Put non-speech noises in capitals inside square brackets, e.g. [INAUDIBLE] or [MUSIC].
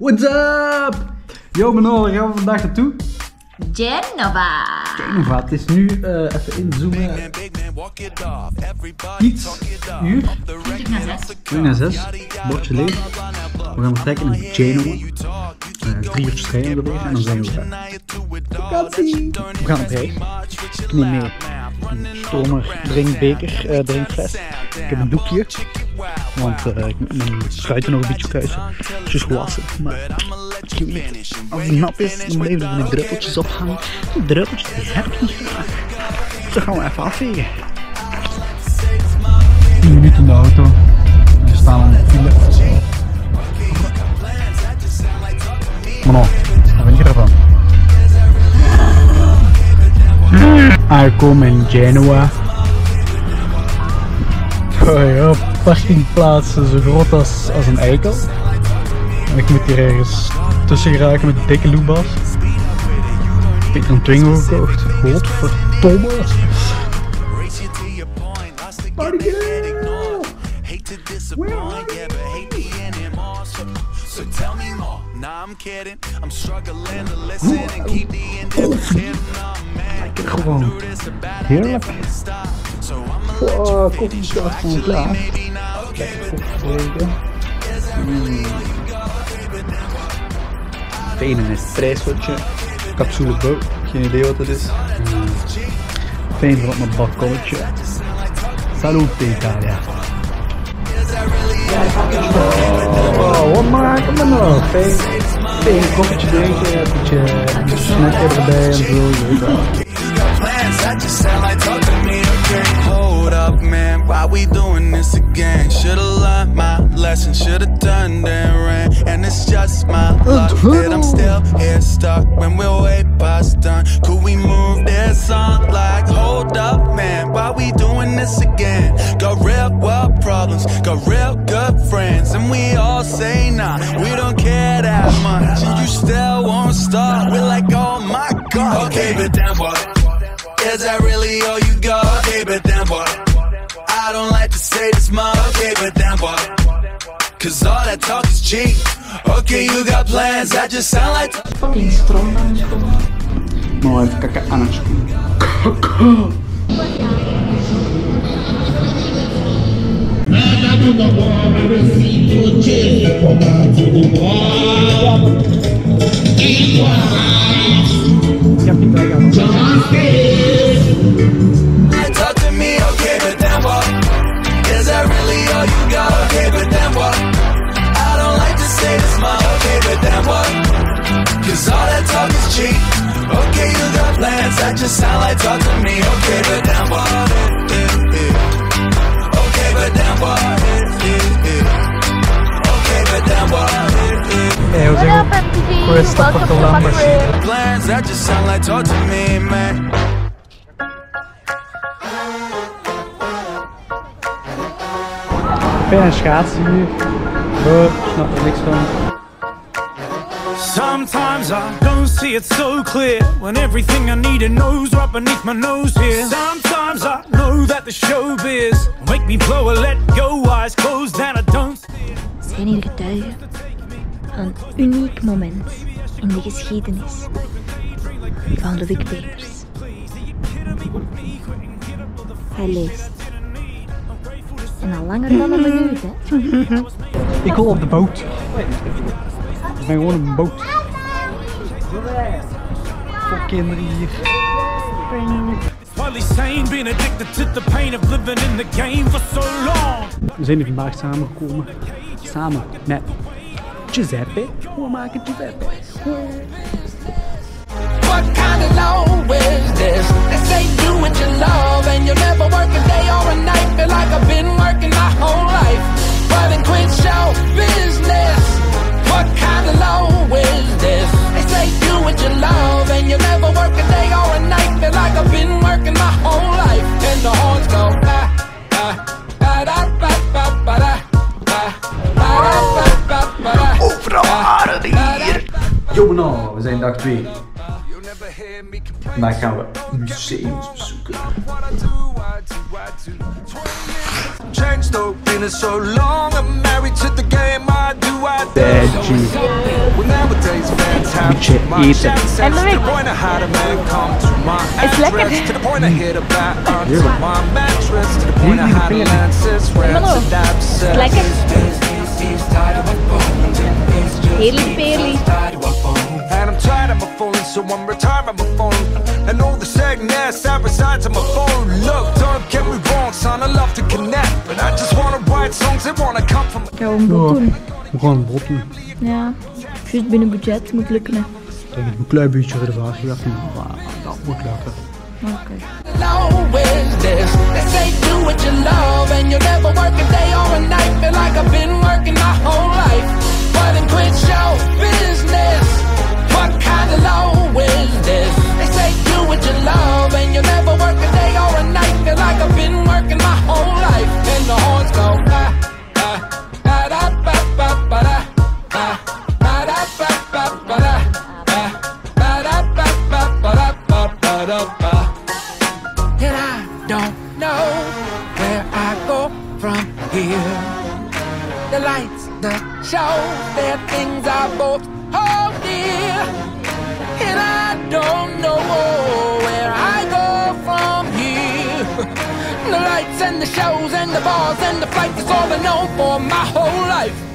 What's up? Yo Manol, waar gaan we vandaag naartoe? Genova. Genova, het is nu eh, even inzoomen. Iets uur, 20 naar 6. 2 naar 6, bordje leeg. We gaan vertrekken naar Genova. Eh, drie uurtjes we weer en dan zijn we weg. Vakantie! We gaan op reis. Ik neem mee een stomer drinkbeker, eh drinkfles. Ik heb een doekje. Want eh, ik moet mijn schuiten nog een beetje kuisen. Het is gewassen. Maar als het nat is, dan blijven er die druppeltjes ophangen. Die druppeltjes die heb ik niet graag. Dus dan gaan we even afvegen. 10 minuten in de auto. En we staan aan de file. Manon, wat vind je ervan? Come in Genoa. Oh ja, parkingplaatsen zo groot als, als een eikel. En ik moet hier ergens tussen geraken met dikke loebas. Ik heb een Twingo gekocht. Godverdomme. Party girl! So tell me more. Nah, I'm kidding. I'm struggling to listen and keep the hidden. Oh man, this a bad Heerlijk. Porco, filho da puta. Bene, Nespresso c'è capsule bro, geen idee wat dat is. Fijn op mijn bakkootje. Salute Itália. Oh, wat maken we nou? Fijn, fijn koffietje drinken, eventje snack erbij en zo. Je weet wel. plans. That just sound like talk to me, okay? Hold up, man. Why we doing this again? Should've learned my lesson. Should've turned and ran. And it's just my luck that I'm still here stuck when we're way past done. Could we move this on? Like, hold up, man. Why we doing this again? Got real world problems. Got real good friends. And we all say, nah, we don't care that much. And you still won't stop. We're like, oh my god. Okay, but then what? Is that really all you got? Cause all that talk is cheap. Okay, you got plans that just sound like. Fucking stroom aan het komen. Maar even kakken Okay, you got plans that just sound like talk to me. Okay, but then what? Okay, but then what? Okay, but then what? Eh, we zeggen questa per Columbus. Plans that just sound like talk to me, man. Fijne schaatsen hier. Oh, ik snap er niks van. Sometimes I don't see it so clear when everything I need to know's right beneath my nose here. Sometimes I know that the showbiz will make me blow a let go, eyes closed and I don't. We zijn hier een uniek moment in de geschiedenis van Ludwig Peeters. Hij leest. En al langer dan een minuut, hè? Ik wil op de boot. Ben gewoon een boot. Voor kinderen hier. Being addicted to the pain of living in the game for so long. We zijn hier vandaag samengekomen. Samen met Giuseppe. Hoe maken Giuseppe? Yo, nou, we zijn dag 2. Vandaag gaan we museums bezoeken. Changed though, been so long. I'm married to the game. I do, I do. Benji. beetje eten. En dat weet ik. Is lekker. To the point I hit a bat onto uh, Heerlijk. my mattress. To the point I Heerlijk, had a heerlijk. lenses where Hallo. to dab Is lekker. Heerlijk peerly. And I'm tired of my phone, so I'm retiring my phone. And all the sadness that resides on my phone. Look, don't get me wrong, son, I love to connect. But I just wanna write songs that wanna come from Ik ga een bot. We gaan een bot doen. Ja. Juist binnen budget moet lukken. hè. Ik denk een klein beetje reservatie gehad. maar Dat moet lukken. Oké. Low is this? They say do what you love and you'll never work a day or a night. Feel like I've been working don't know where I go from here. The lights, the show, they're things I both hold dear. And I don't know where I go from here. [LAUGHS] The lights and the shows and the bars and the flights is all I know for my whole life.